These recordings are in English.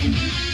When you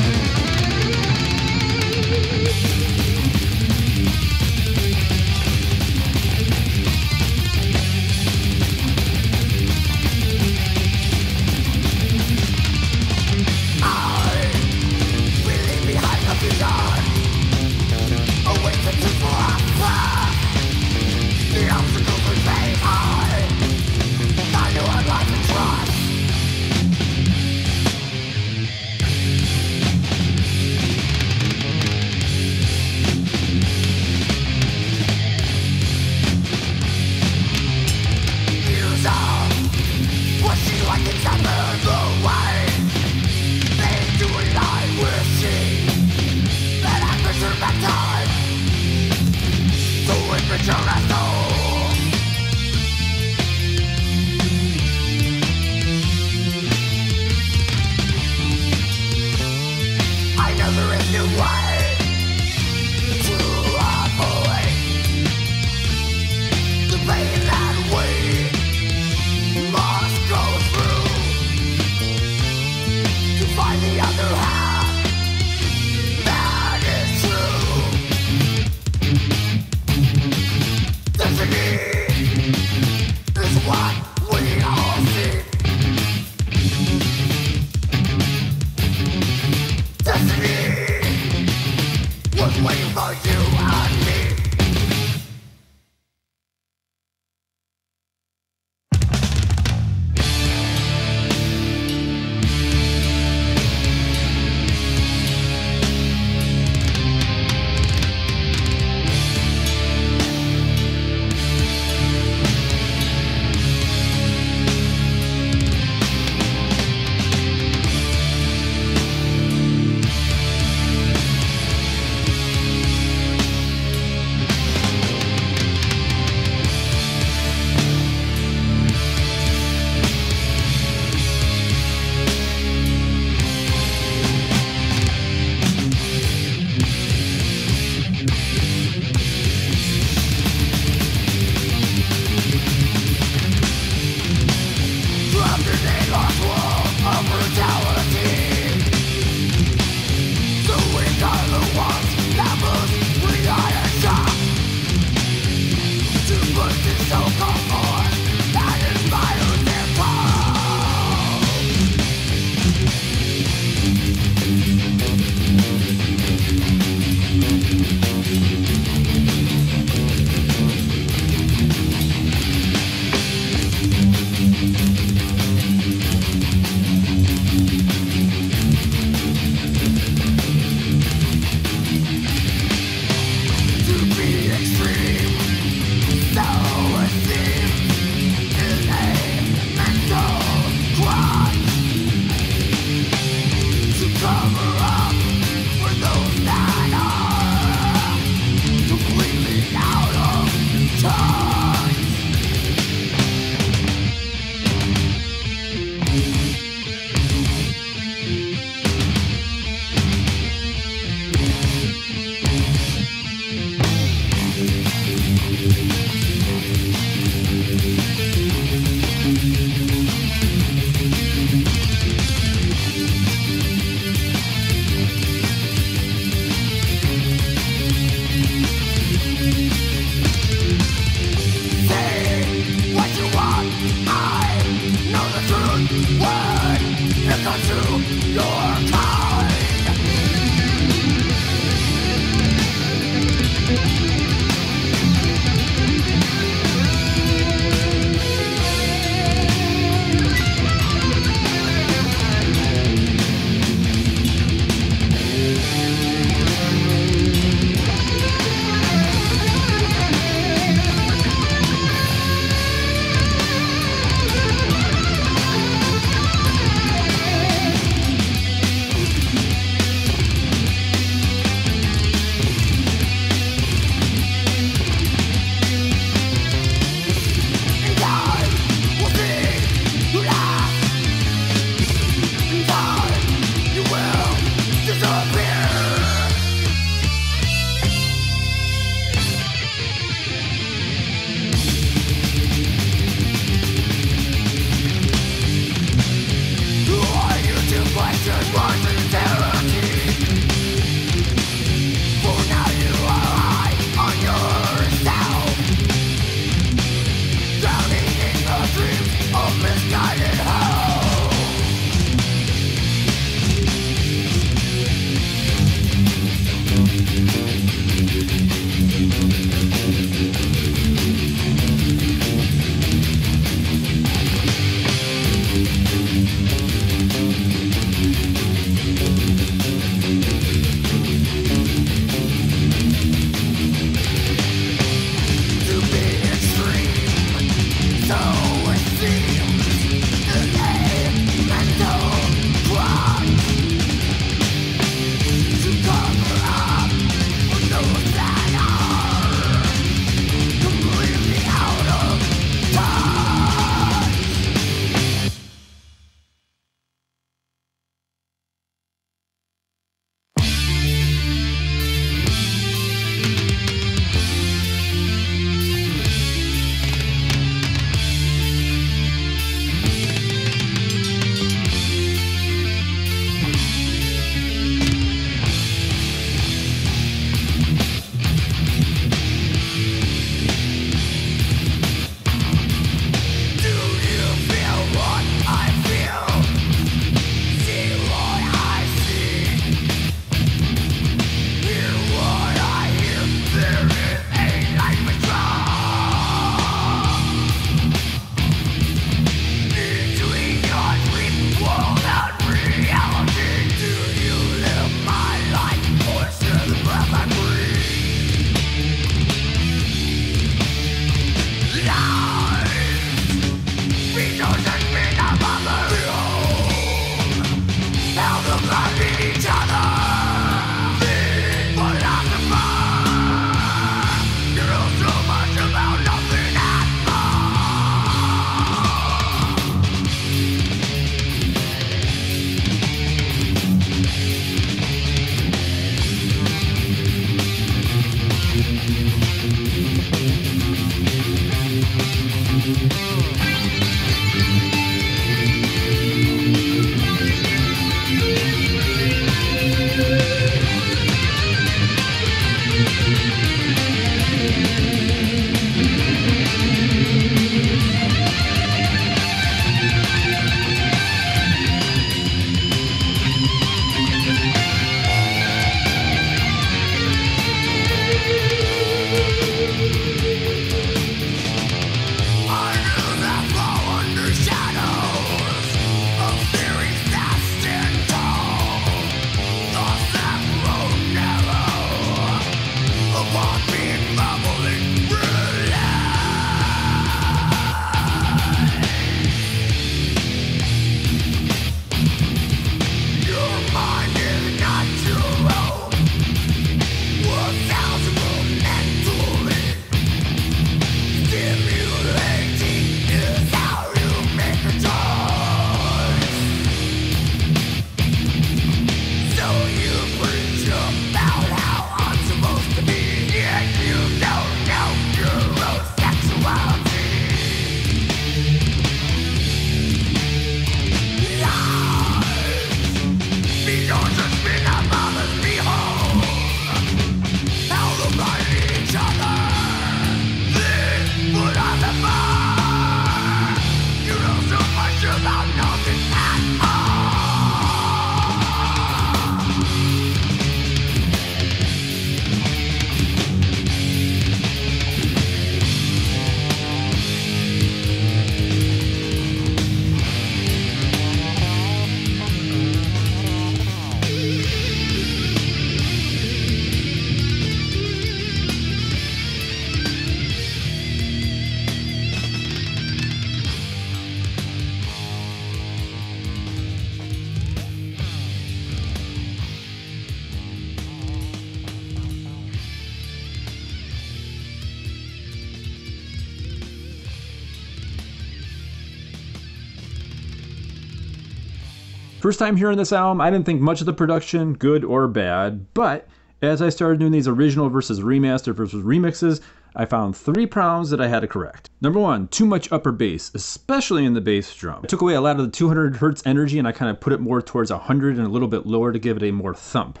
First time hearing this album, I didn't think much of the production, good or bad, but as I started doing these original versus remaster versus remixes, I found three problems that I had to correct. Number one, too much upper bass, especially in the bass drum. I took away a lot of the 200 hertz energy and I kind of put it more towards 100 and a little bit lower to give it a more thump.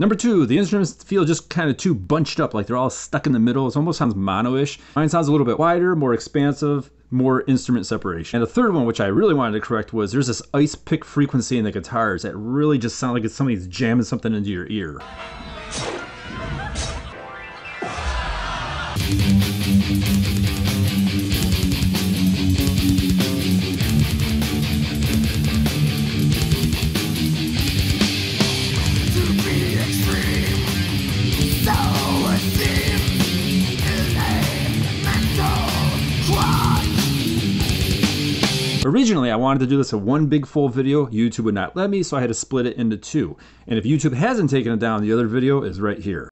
Number two, the instruments feel just kind of too bunched up, like they're all stuck in the middle. It almost sounds mono-ish. Mine sounds a little bit wider, more expansive, more instrument separation. And the third one, which I really wanted to correct, was there's this ice pick frequency in the guitars that really just sound like it's somebody's jamming something into your ear. Originally, I wanted to do this in one big full video. YouTube would not let me, so I had to split it into two. And if YouTube hasn't taken it down, the other video is right here.